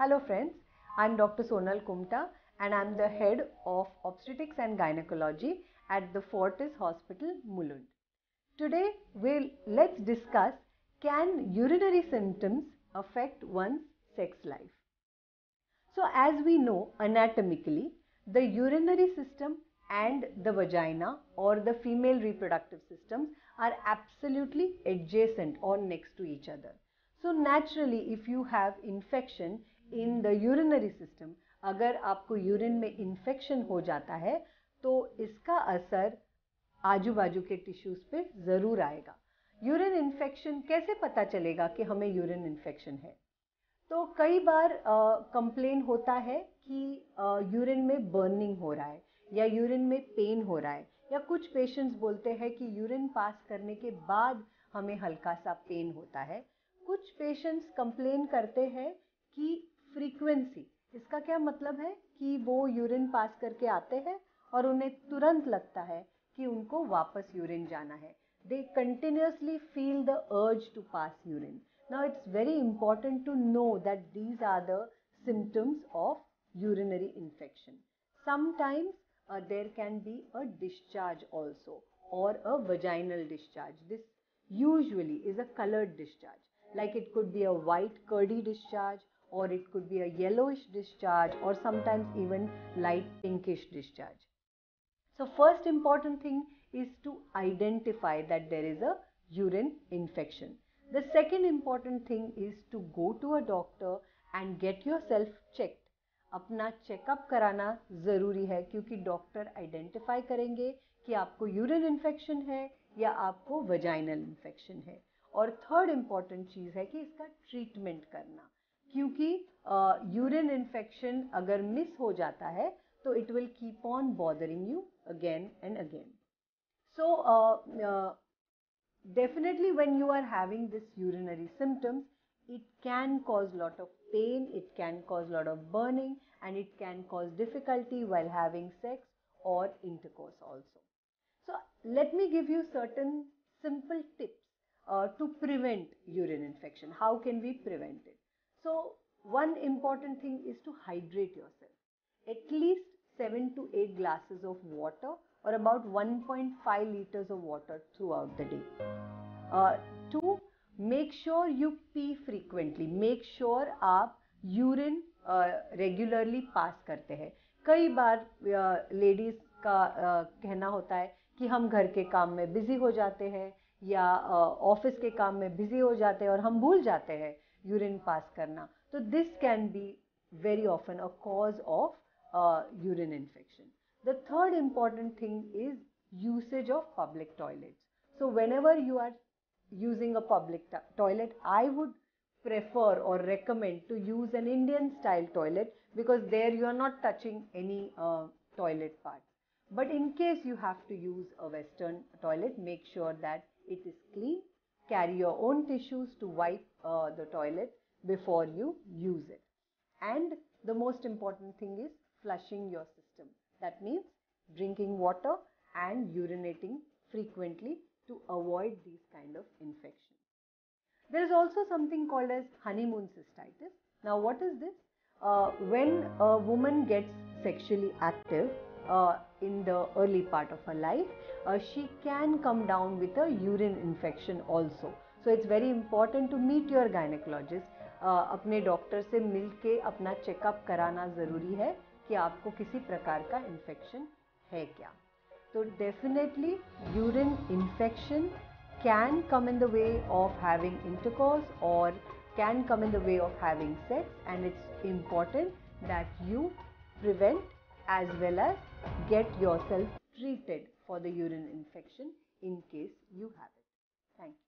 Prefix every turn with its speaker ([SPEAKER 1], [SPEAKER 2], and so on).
[SPEAKER 1] Hello friends, I am Dr. Sonal Kumta and I am the head of obstetrics and gynecology at the Fortis Hospital, Mulund. Today, we'll, let's discuss can urinary symptoms affect one's sex life? So as we know anatomically, the urinary system and the vagina or the female reproductive systems are absolutely adjacent or next to each other. So naturally if you have infection in the urinary system अगर आपको urine में infection हो जाता है तो इसका असर आजू बाजू के टिश्यूज पे ज़रूर आएगा। यूरिन इन्फेक्शन कैसे पता चलेगा कि हमें यूरिन इन्फेक्शन है? तो कई बार कंप्लेन होता है कि यूरिन में बर्निंग हो रहा है, या यूरिन में पेन हो रहा है, या कुछ पेशेंट्स बोलते हैं कि यूरिन पास करने के बाद हमें हल्का सा पेन होता है। कुछ पेशेंट्स कंप्लेन करते हैं कि फ्रीक्वेंसी इसका क्या मतलब है कि वो यूरिन पास करके आते हैं और उन्हें तुरंत लगता है कि उनको वापस यूरिन जाना है। They continuously feel the urge to pass urine now it's very important to know that these are the symptoms of urinary infection sometimes there can be a discharge also और a vaginal discharge this usually is a coloured discharge like it could be a white curdy discharge or it could be a yellowish discharge or sometimes even light pinkish discharge. So first important thing is to identify that there is a urine infection. The second important thing is to go to a doctor and get yourself checked. अपना checkup कराना ज़रूरी है क्योंकि doctor identify करेंगे कि आपको urine infection है या आपको वजाइनल इन्फेक्शन है और थर्ड इम्पॉर्टेंट चीज़ है कि इसका ट्रीटमेंट करना क्योंकि यूरिन uh, इन्फेक्शन अगर मिस हो जाता है तो it will keep on bothering you again and again so definitely when you are having this urinary symptoms it can cause lot of pain it can cause lot of burning and it can cause difficulty well having sex और intercourse also so let me give you certain simple tips to prevent urine infection how can we prevent it So one important thing is to hydrate yourself. At least 7 to 8 glasses of water or about 1.5 liters of water throughout the day. Uh, to make sure you pee frequently, make sure आप urine regularly uh, pass करते हैं कई बार ladies uh, का uh, कहना होता है कि हम घर के काम में बिज़ी हो जाते हैं या uh, के काम में बिज़ी हो जाते हैं और हम भूल जाते हैं urine pass karna. So this can be very often a cause of uh, urine infection. The third important thing is usage of public toilets. So whenever you are using a public toilet, I would prefer or recommend to use an Indian style toilet because there you are not touching any uh, toilet part. But in case you have to use a western toilet, make sure that it is clean Carry your own tissues to wipe uh, the toilet before you use it. And the most important thing is flushing your system. That means drinking water and urinating frequently to avoid these kind of infections. There is also something called as honeymoon cystitis. Now what is this? Uh, when a woman gets sexually active uh, in the early part of her life, uh, she can come down with a urine infection also. So it's very important to meet your gynecologist. Uh, अपने doctor से मिल के अपना checkup कराना ज़रूरी है कि आपको किसी प्रकार का इन्फेक्शन है क्या तो definitely urine infection can come in the way of having intercourse or can come in the way of having sex and it's important that you prevent as well as get yourself treated for the urine infection in case you have it. Thank you.